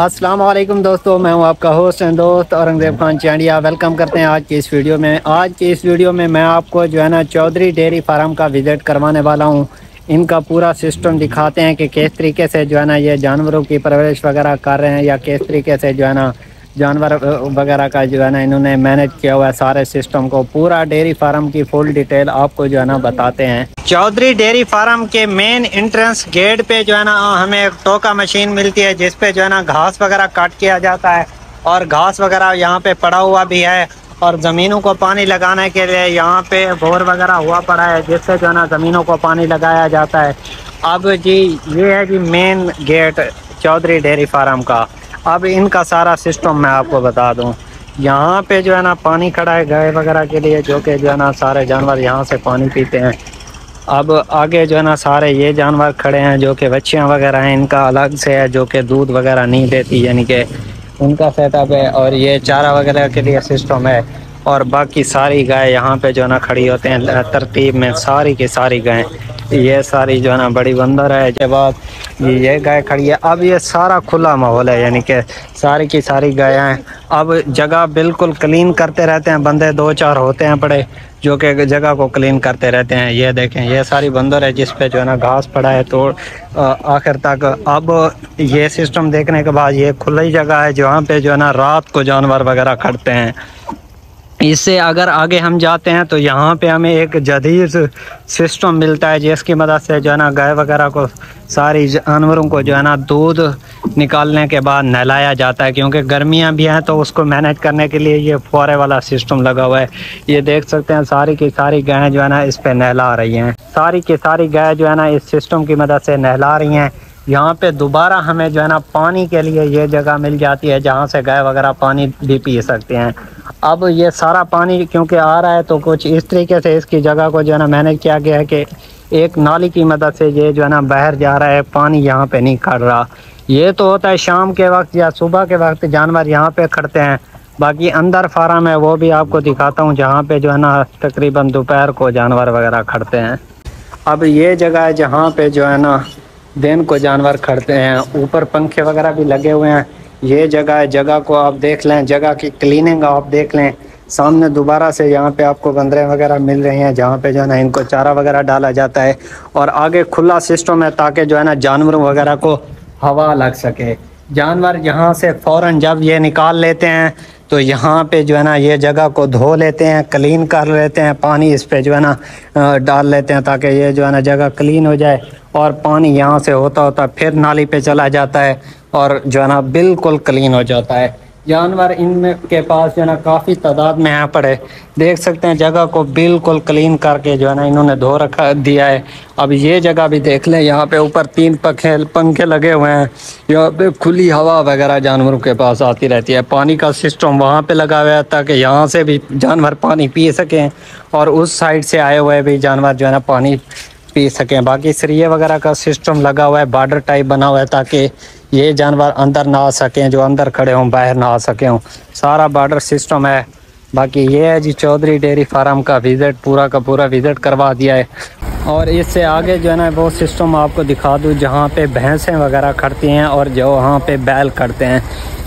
अस्सलाम वालेकुम दोस्तों, मैं हूँ आपका होस्ट एंड दोस्त औरंगज़ेब खान चांडिया। वेलकम करते हैं आज की इस वीडियो में। आज की इस वीडियो में मैं आपको जो है ना, चौधरी डेयरी फार्म का विज़िट करवाने वाला हूँ। इनका पूरा सिस्टम दिखाते हैं कि किस तरीके से जो है ना, ये जानवरों की परवरिश वगैरह कर रहे हैं या किस तरीके से जो है ना जानवर वगैरह का जो है ना इन्होंने मैनेज किया हुआ है सारे सिस्टम को। पूरा डेयरी फार्म की फुल डिटेल आपको जो है ना बताते हैं। चौधरी डेयरी फार्म के मेन एंट्रेंस गेट पे जो है ना हमें एक टोका मशीन मिलती है जिसपे जो है ना घास वगैरह काट किया जाता है। और घास वगैरह यहाँ पे पड़ा हुआ भी है। और ज़मीनों को पानी लगाने के लिए यहाँ पे बोर वगैरह हुआ पड़ा है, जिससे जो है ना ज़मीनों को पानी लगाया जाता है। अब जी, ये है जी main gate Chaudhary dairy farm का। अब इनका सारा सिस्टम मैं आपको बता दूँ। यहाँ पे जो है ना पानी खड़ा है गाय वगैरह के लिए, जो कि जो है ना सारे जानवर यहाँ से पानी पीते हैं। अब आगे जो है ना सारे ये जानवर खड़े हैं, जो कि बच्चियाँ वगैरह हैं, इनका अलग से है, जो कि दूध वगैरह नहीं देती, यानी कि उनका सेटअप है और ये चारा वगैरह के लिए सिस्टम है। और बाकी सारी गाय यहाँ पे जो है ना खड़ी होते हैं, तरतीब में सारी की सारी गायें। ये सारी जो है ना बड़ी बंदर है के बाद ये गाय खड़ी है। अब ये सारा खुला माहौल है, यानी कि सारी की सारी गाय हैं। अब जगह बिल्कुल क्लीन करते रहते हैं, बंदे दो चार होते हैं पड़े, जो कि जगह को क्लीन करते रहते हैं। ये देखें, ये सारी बंदर है, जिस पे जो है ना घास पड़ा है तो आखिर तक। अब ये सिस्टम देखने के बाद ये खुली जगह है, जहाँ पे जो है ना रात को जानवर वगैरह खड़ते हैं। इससे अगर आगे हम जाते हैं तो यहाँ पे हमें एक जदीद सिस्टम मिलता है, जिसकी मदद से जो है ना गाय वगैरह को, सारी जानवरों को जो है ना दूध निकालने के बाद नहलाया जाता है, क्योंकि गर्मियाँ भी हैं तो उसको मैनेज करने के लिए ये फुरे वाला सिस्टम लगा हुआ है। ये देख सकते हैं, सारी की सारी गायें जो है ना इस पर नहला रही हैं। सारी की सारी गाय जो है ना इस सिस्टम की मदद से नहला रही हैं। यहाँ पे दोबारा हमें जो है ना पानी के लिए ये जगह मिल जाती है, जहाँ से गाय वगैरह पानी भी पी सकते हैं। अब ये सारा पानी क्योंकि आ रहा है तो कुछ इस तरीके से इसकी जगह को जो है ना मैनेज किया गया है कि एक नाली की मदद से ये जो है ना बाहर जा रहा है, पानी यहाँ पे नहीं खड़ रहा। ये तो होता है शाम के वक्त या सुबह के वक्त जानवर यहाँ पे खड़ते हैं। बाकी अंदर फार्म है, वो भी आपको दिखाता हूँ, जहाँ पे जो है ना तकरीबन दोपहर को जानवर वगैरह खड़ते हैं। अब ये जगह है जहाँ पे जो है ना दिन को जानवर खड़ते हैं। ऊपर पंखे वगैरह भी लगे हुए हैं। ये जगह है, जगह को आप देख लें, जगह की क्लीनिंग आप देख लें। सामने दोबारा से यहाँ पे आपको बंदरे वगैरह मिल रहे हैं, जहाँ पे जो है ना इनको चारा वगैरह डाला जाता है और आगे खुला सिस्टम है ताकि जो है ना जानवरों वगैरह को हवा लग सके। जानवर यहाँ से फ़ौरन जब ये निकाल लेते हैं तो यहाँ पे जो है ना, ये जगह को धो लेते हैं क्लीन कर लेते हैं, पानी इस पे जो है ना डाल लेते हैं ताकि ये जो है ना, जगह क्लीन हो जाए और पानी यहाँ से होता होता फिर नाली पे चला जाता है और जो है ना, बिल्कुल क्लीन हो जाता है। जानवर इन के पास जो है ना काफ़ी तादाद में यहाँ पर है। देख सकते हैं जगह को बिल्कुल क्लीन करके जो है ना इन्होंने धो रखा दिया है। अब ये जगह भी देख लें, यहाँ पे ऊपर तीन पंखे पंखे लगे हुए हैं। यहाँ पे खुली हवा वगैरह जानवरों के पास आती रहती है। पानी का सिस्टम वहाँ पे लगा हुआ है ताकि यहाँ से भी जानवर पानी पी सकें और उस साइड से आए हुए भी जानवर जो है ना पानी पी सकें। बाकी सरिये वगैरह का सिस्टम लगा हुआ है बार्डर टाइप बना हुआ है ताकि ये जानवर अंदर ना आ सकें, जो अंदर खड़े हों, बाहर ना आ सके हों। सारा बार्डर सिस्टम है। बाकी ये है जी, चौधरी डेयरी फार्म का विज़िट पूरा का पूरा विज़िट करवा दिया है। और इससे आगे जो है ना, वो सिस्टम आपको दिखा दूँ, जहाँ पे भैंसें वगैरह खड़ती हैं और जो वहाँ पे बैल खड़ते हैं।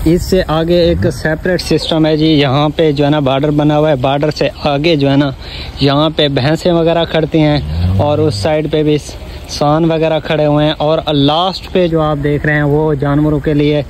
इससे आगे एक सेपरेट सिस्टम है जी, यहाँ पे जो है ना बार्डर बना हुआ है। बार्डर से आगे जो है ना, यहाँ पे भैंसें वगैरह खड़ती हैं और उस साइड पे भी सान वगैरह खड़े हुए हैं और लास्ट पे जो आप देख रहे हैं वो जानवरों के लिए,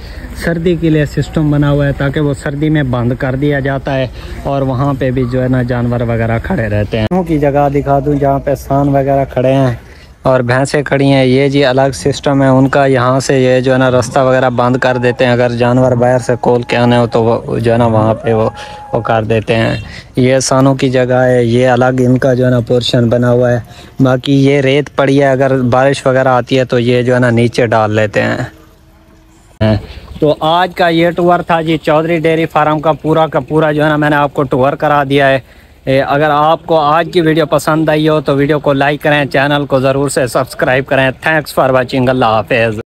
सर्दी के लिए सिस्टम बना हुआ है ताकि वो सर्दी में बंद कर दिया जाता है और वहाँ पे भी जो है ना जानवर वगैरह खड़े रहते हैं। की जगह दिखा दूँ जहाँ पे सान वगैरह खड़े हैं। और भैंसें खड़ी हैं। ये जी अलग सिस्टम है। उनका यहाँ से ये जो है ना रास्ता वगैरह बंद कर देते हैं। अगर जानवर बाहर से खोल के आने हो तो वो जो है ना वहाँ पे वो वो कर देते हैं। ये सानों की जगह है। ये अलग इनका जो है ना पोर्शन बना हुआ है। बाकी ये रेत पड़ी है। अगर बारिश वगैरह आती है तो ये जो है ना नीचे डाल लेते हैं। तो आज का ये टूर था जी। चौधरी डेयरी फार्म का पूरा का पूरा जो है ना मैंने आपको टूर करा दिया है। अगर आपको आज की वीडियो पसंद आई हो तो वीडियो को लाइक करें, चैनल को ज़रूर से सब्सक्राइब करें। थैंक्स फॉर वॉचिंग अल्लाह हाफिज़।